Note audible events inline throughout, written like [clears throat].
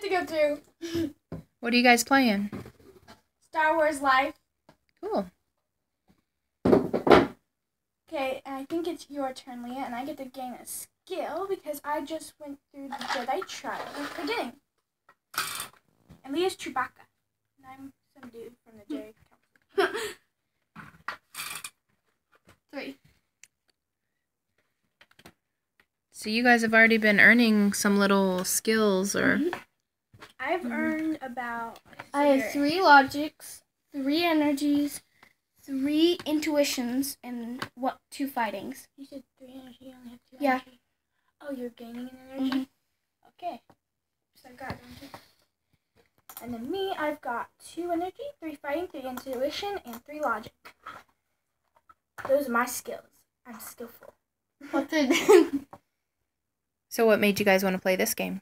Get to go through What are you guys playing? Star Wars Life. Cool. Okay, and I think it's your turn, Leah, and I get to gain a skill because I just went through the Jedi trial the beginning. And Leah's Chewbacca. And I'm some dude from the Jedi Council. [laughs] Three. So you guys have already been earning some little skills or I've earned about. I have three logics, three energies, three intuitions, and what two fightings. You said three energy, you only have two Yeah. energy. Oh, you're gaining an energy? Mhm. Okay. So I got it, don't? And then me, I've got two energy, three fighting, three intuition, and three logic. Those are my skills. I'm skillful. What's [laughs] it? [laughs] So what made you guys want to play this game?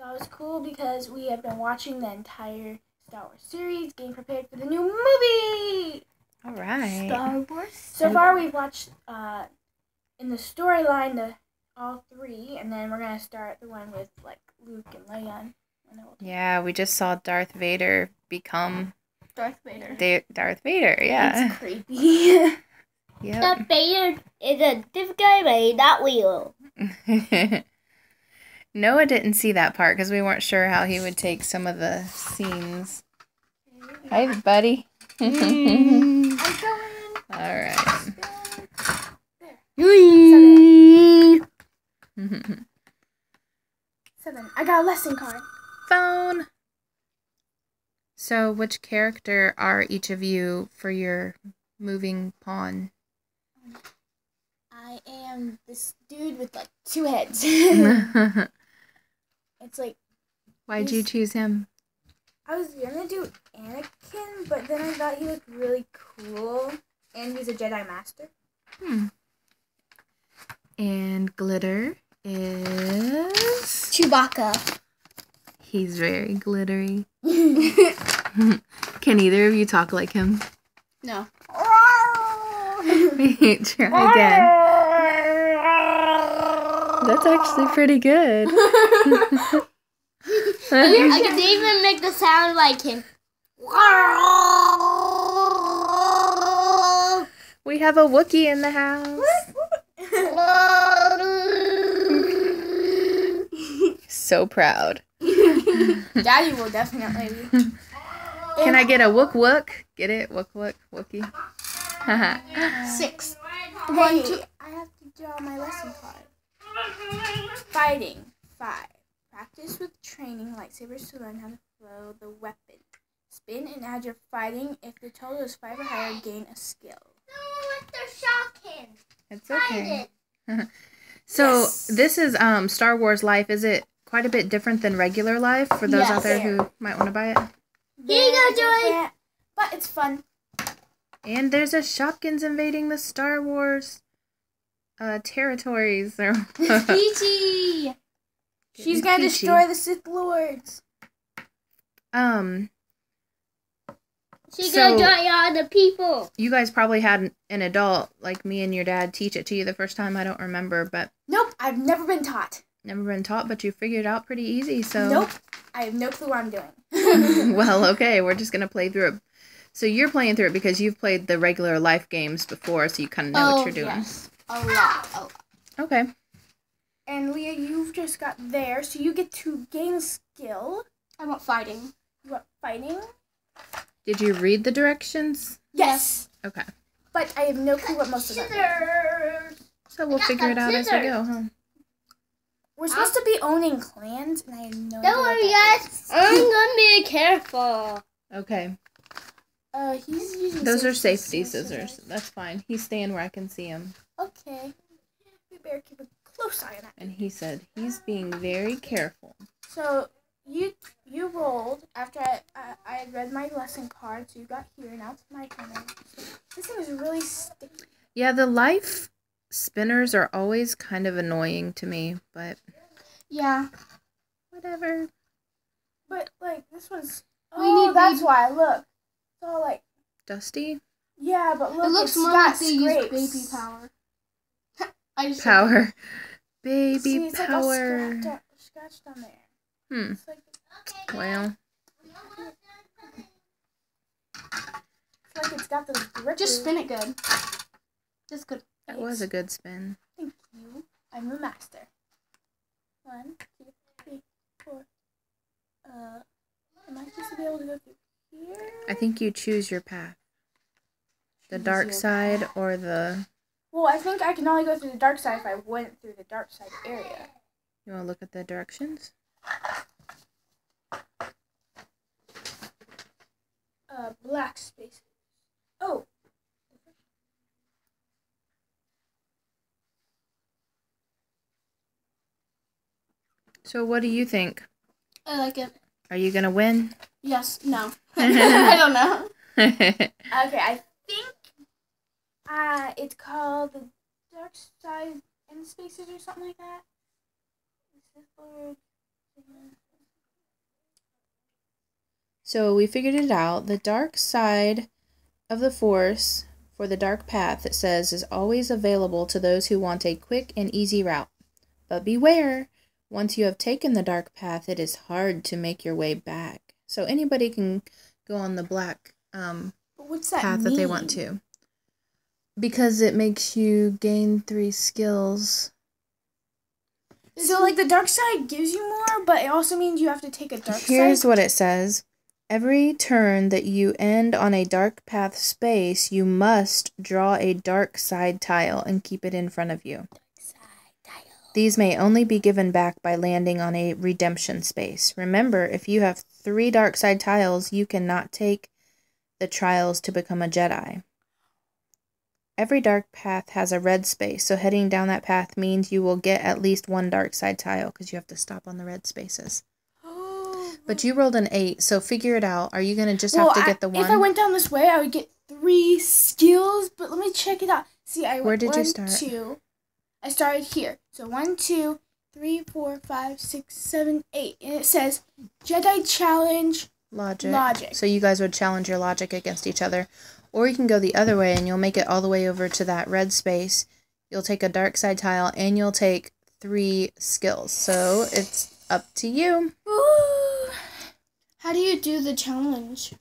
We thought it was cool because we have been watching the entire Star Wars series, getting prepared for the new movie. All right. Star Wars. So far, we've watched uh, in the storyline the all three, and then we're gonna start the one with like Luke and Leia. And then we'll Yeah, we just saw Darth Vader become Darth Vader. Da- Darth Vader. Yeah. It's [laughs] creepy. yeah. Darth Vader is a different guy, but not real. [laughs] Noah didn't see that part because we weren't sure how he would take some of the scenes. Hi, buddy. I'm mm. going. [laughs] All right. Seven. I got a lesson card. Phone. So, which character are each of you for your moving pawn? I am this dude with like two heads. [laughs] [laughs] Why'd it's like you choose him? I was gonna do Anakin, but then I thought he looked really cool, and he's a Jedi Master. Hmm. And glitter is. Chewbacca. He's very glittery. [laughs] [laughs] Can either of you talk like him? No. [laughs] Try again. That's actually pretty good. I can [laughs] even make the sound like him. we have a Wookiee in the house. [laughs] So proud. Daddy will definitely. Can I get a Wook Wook? Get it? Wook Wook Wookie. Six. One, two. I have to draw my lesson card. Fighting. Five. Practice with training lightsabers to learn how to throw the weapon. Spin and add your fighting. If the total is five or higher, gain a skill. No, with the shotgun. It's okay. [laughs] So Yes. this is um Star Wars Life. Is it quite a bit different than regular life for those Yes. out there who might want to buy it? Here you go, Very Joey. different, But it's fun. And there's a Shopkins invading the Star Wars uh territories [laughs] [laughs] or Peachy. She's gonna Peachy. destroy the Sith Lords. um She's So- gonna draw you all the people. you guys probably had an- an adult like me and your dad teach it to you the first time. I don't remember, but Nope, I've never been taught. never been taught, but you figured it out pretty easy. So Nope, I have no clue what I'm doing. [laughs] [laughs] well, okay, we're just gonna play through it. So you're playing through it because you've played the regular life games before, so you kind of know oh, what you're doing. Yes. A lot. A lot. Okay. And Leah, you've just got there, so you get to gain skill. I want fighting. You want fighting? Did you read the directions? Yes. Okay. But I have no clue what most of them are. So we'll figure it the out as we go, huh? We're supposed to be owning clans, and I have no idea. Don't worry, guys. I'm gonna be careful. Okay. Uh, he's using. Those are safety scissors. That's fine. He's staying where I can see him. Okay. We better keep a close eye on that. And he said he's being very careful. So you you rolled after I, I I had read my lesson card, so you got here. Now it's my turn. This thing is really sticky. Yeah, the life spinners are always kind of annoying to me, but Yeah. whatever. But like this one's. We Oh, need that's baby- why. Look. It's all like Dusty yeah, but look, it looks it's more got like they use scrapes. baby power. [laughs] I just power. Baby See, it's like all power. scratched, on- scratched on there. Hmm. It's like, Well, it's like it's got those grippers. Just spin it good. Just good. that was a good spin. Thank you. I'm the master. One, two, three, four. Uh, am I supposed to be able to go through here? I think you choose your path. The Choose dark your side or the. Well, I think I can only go through the dark side if I went through the dark side area. You want to look at the directions? Uh, black spaces. Oh, So, what do you think? I like it. Are you going to win? Yes. No. [laughs] [laughs] I don't know. [laughs] okay. I uh, it's called the dark side and spaces or something like that. So we figured it out. The dark side of the force for the dark path, it says, is always available to those who want a quick and easy route. But beware, once you have taken the dark path, it is hard to make your way back. So anybody can go on the black um, But what's that path that they want to. Because it makes you gain three skills. So, like, the dark side gives you more, but it also means you have to take a dark Here's side. Here's what it says. Every turn that you end on a dark path space, you must draw a dark side tile and keep it in front of you. These may only be given back by landing on a redemption space. Remember, if you have three dark side tiles, you cannot take the trials to become a Jedi. Every dark path has a red space, so heading down that path means you will get at least one dark side tile because you have to stop on the red spaces. Oh. But you rolled an eight, so figure it out. Are you gonna just Well, have to I- get the one? If I went down this way, I would get three skills. But let me check it out. See, I Where did you one, start? Two. I started here. So one, two, three, four, five, six, seven, eight, and it says Jedi Challenge. logic. Logic. So you guys would challenge your logic against each other, or you can go the other way and you'll make it all the way over to that red space. You'll take a dark side tile and you'll take three skills. So it's up to you. Ooh. How do you do the challenge?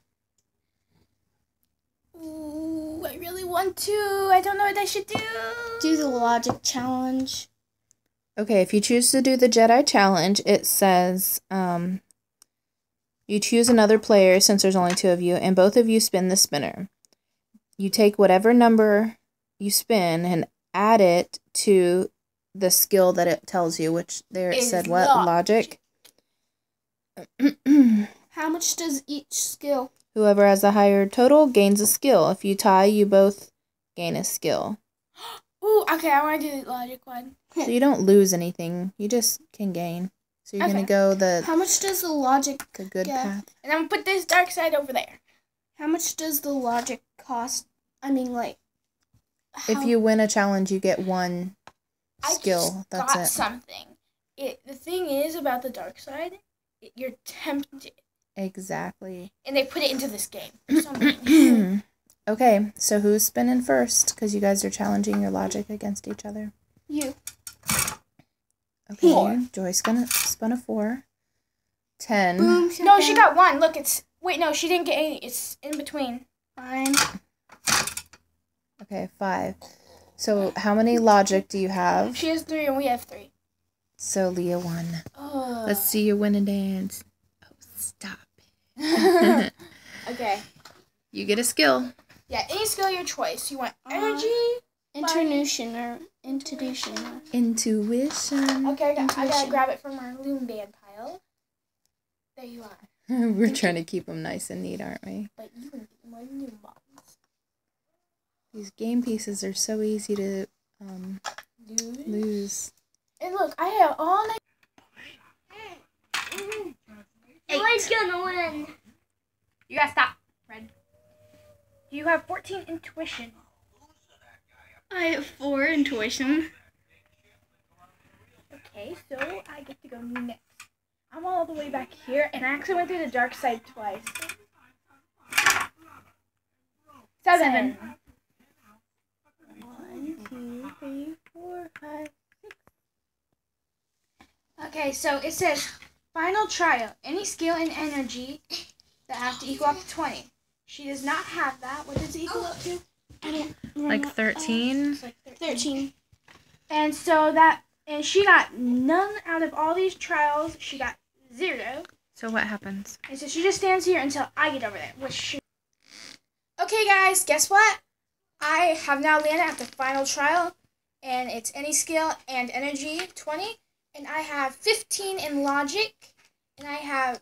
Ooh, I really want to. I don't know what I should do. Do the logic challenge. Okay, if you choose to do the Jedi challenge, it says um, you choose another player since there's only two of you, and both of you spin the spinner. You take whatever number you spin and add it to the skill that it tells you, which there it said what? logic. [clears throat] How much does each skill? Whoever has the higher total gains a skill. If you tie, you both gain a skill. [gasps] Ooh, okay, I want to do the logic one. So you don't lose anything, you just can gain. So you're gonna go the, How much does the logic? the good Yeah. path. And I'm gonna put this dark side over there. How much does the logic cost? I mean, like. If you win a challenge, you get one I skill. just That's got it. something. It the thing is about the dark side, it, you're tempted, Exactly. and they put it into this game. for some reason. okay, so who's spinning first? Because you guys are challenging your logic against each other. you. Okay, Four. Joy's gonna spin a four. Ten. Boom. no, she got one. Look, it's wait, no, she didn't get any. It's in between. Fine. Okay, five. So how many logic do you have? She has three, and we have three. So Leah won. Oh. Let's see you win and dance. Oh, stop it. [laughs] okay. you get a skill. Yeah, any skill your choice. You want Uh, energy? Introduction or intuition. or- Intuition. Okay, I, got, I gotta grab it from our loom band pile. There you are. [laughs] We're trying to keep them nice and neat, aren't we? But you can get more new ones. These game pieces are so easy to um, lose. And look, I have all night. Who's gonna win? You gotta stop, Red. Do you have 14 intuition. I have four intuition. Okay, so I get to go next. I'm all the way back here, and I actually went through the dark side twice. Seven. One, two, three, four, five, six. Okay, so it says final trial. Any skill and energy that have to equal up to 20. She does not have that. What does it equal up to? Like 13? Uh, like 13. 13. And so that, and she got none out of all these trials. She got zero. So what happens? And so she just stands here until I get over there, which she. Okay, guys, guess what? I have now landed at the final trial, and it's any skill and energy 20, and I have 15 in logic, and I have